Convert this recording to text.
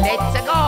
Let's go.